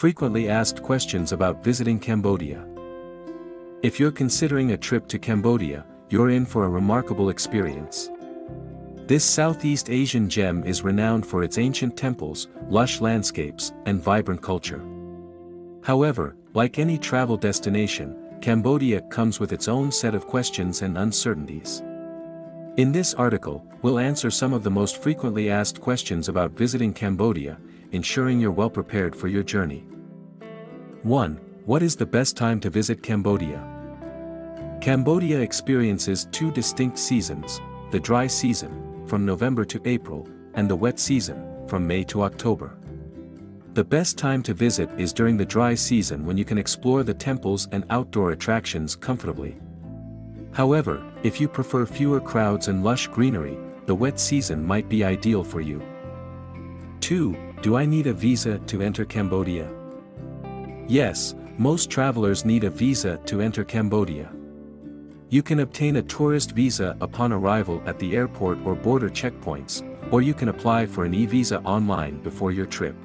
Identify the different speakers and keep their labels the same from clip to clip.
Speaker 1: Frequently asked questions about visiting Cambodia. If you're considering a trip to Cambodia, you're in for a remarkable experience. This Southeast Asian gem is renowned for its ancient temples, lush landscapes, and vibrant culture. However, like any travel destination, Cambodia comes with its own set of questions and uncertainties. In this article, we'll answer some of the most frequently asked questions about visiting Cambodia, ensuring you're well prepared for your journey. 1. What is the best time to visit Cambodia? Cambodia experiences two distinct seasons, the dry season, from November to April, and the wet season, from May to October. The best time to visit is during the dry season when you can explore the temples and outdoor attractions comfortably. However, if you prefer fewer crowds and lush greenery, the wet season might be ideal for you. 2. Do I need a visa to enter Cambodia? Yes, most travelers need a visa to enter Cambodia. You can obtain a tourist visa upon arrival at the airport or border checkpoints, or you can apply for an e-visa online before your trip.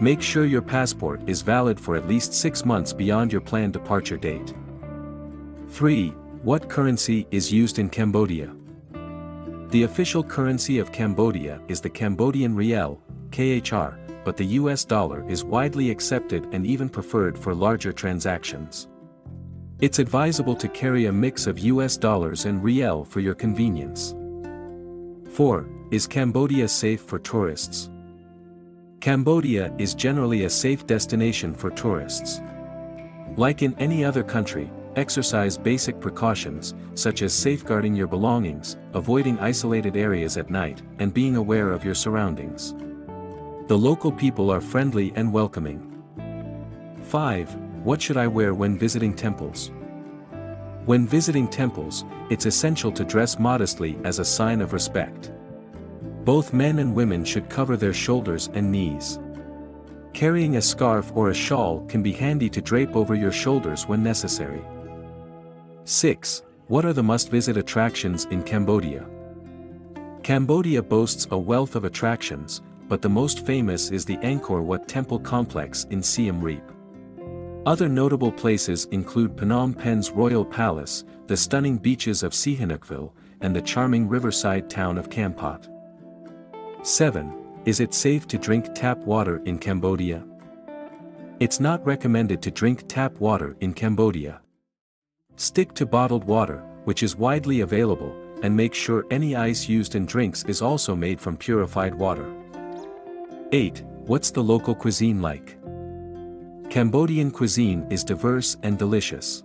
Speaker 1: Make sure your passport is valid for at least six months beyond your planned departure date. 3. What currency is used in Cambodia? The official currency of Cambodia is the Cambodian riel, KHR, but the US dollar is widely accepted and even preferred for larger transactions. It's advisable to carry a mix of US dollars and riel for your convenience. 4. Is Cambodia safe for tourists? Cambodia is generally a safe destination for tourists. Like in any other country, exercise basic precautions, such as safeguarding your belongings, avoiding isolated areas at night, and being aware of your surroundings. The local people are friendly and welcoming. 5. What should I wear when visiting temples? When visiting temples, it's essential to dress modestly as a sign of respect. Both men and women should cover their shoulders and knees. Carrying a scarf or a shawl can be handy to drape over your shoulders when necessary. 6. What are the must-visit attractions in Cambodia? Cambodia boasts a wealth of attractions, but the most famous is the Angkor Wat Temple complex in Siem Reap. Other notable places include Phnom Penh's Royal Palace, the stunning beaches of Sihanoukville, and the charming riverside town of Kampot. 7. Is it safe to drink tap water in Cambodia? It's not recommended to drink tap water in Cambodia. Stick to bottled water, which is widely available, and make sure any ice used in drinks is also made from purified water. 8. What's the local cuisine like? Cambodian cuisine is diverse and delicious.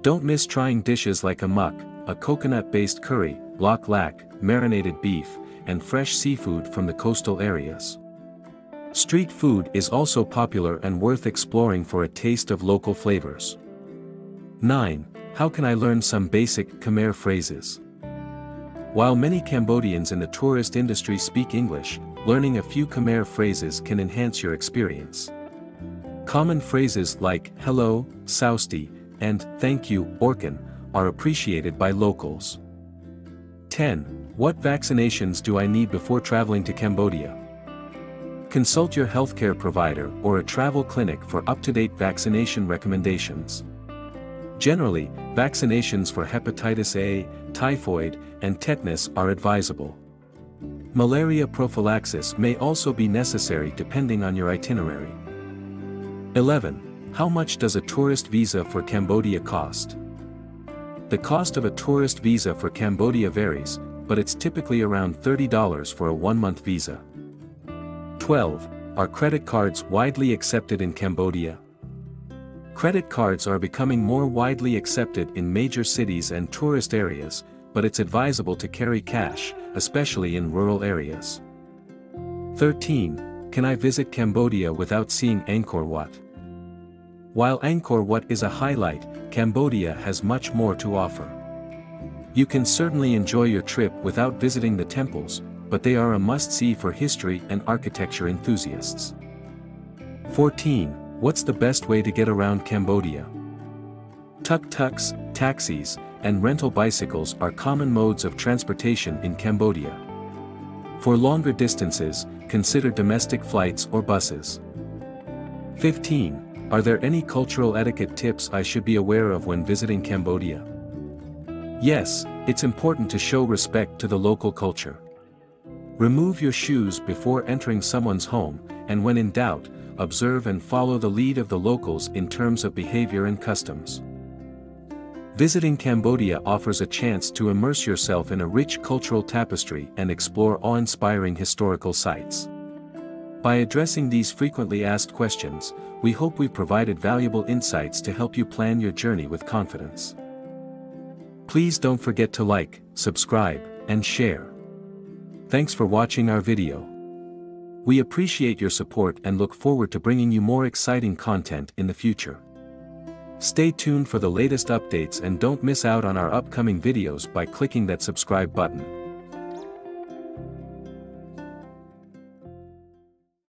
Speaker 1: Don't miss trying dishes like a a coconut-based curry, lok lak, marinated beef, and fresh seafood from the coastal areas. Street food is also popular and worth exploring for a taste of local flavors. 9. How can I learn some basic Khmer phrases? While many Cambodians in the tourist industry speak English, learning a few Khmer phrases can enhance your experience. Common phrases like hello, sausti, and thank you, orkan, are appreciated by locals. 10. What vaccinations do I need before traveling to Cambodia? Consult your healthcare provider or a travel clinic for up-to-date vaccination recommendations. Generally, vaccinations for hepatitis A, typhoid, and tetanus are advisable. Malaria prophylaxis may also be necessary depending on your itinerary. 11. How much does a tourist visa for Cambodia cost? The cost of a tourist visa for Cambodia varies, but it's typically around $30 for a one-month visa. 12. Are credit cards widely accepted in Cambodia? Credit cards are becoming more widely accepted in major cities and tourist areas, but it's advisable to carry cash, especially in rural areas. 13. Can I visit Cambodia without seeing Angkor Wat? While Angkor Wat is a highlight, Cambodia has much more to offer. You can certainly enjoy your trip without visiting the temples, but they are a must-see for history and architecture enthusiasts. 14. What's the best way to get around Cambodia? Tuk-tuks, taxis, and rental bicycles are common modes of transportation in Cambodia. For longer distances, consider domestic flights or buses. 15. Are there any cultural etiquette tips I should be aware of when visiting Cambodia? Yes, it's important to show respect to the local culture. Remove your shoes before entering someone's home, and when in doubt, observe and follow the lead of the locals in terms of behavior and customs. Visiting Cambodia offers a chance to immerse yourself in a rich cultural tapestry and explore awe-inspiring historical sites. By addressing these frequently asked questions, we hope we've provided valuable insights to help you plan your journey with confidence. Please don't forget to like, subscribe, and share. Thanks for watching our video. We appreciate your support and look forward to bringing you more exciting content in the future. Stay tuned for the latest updates and don't miss out on our upcoming videos by clicking that subscribe button.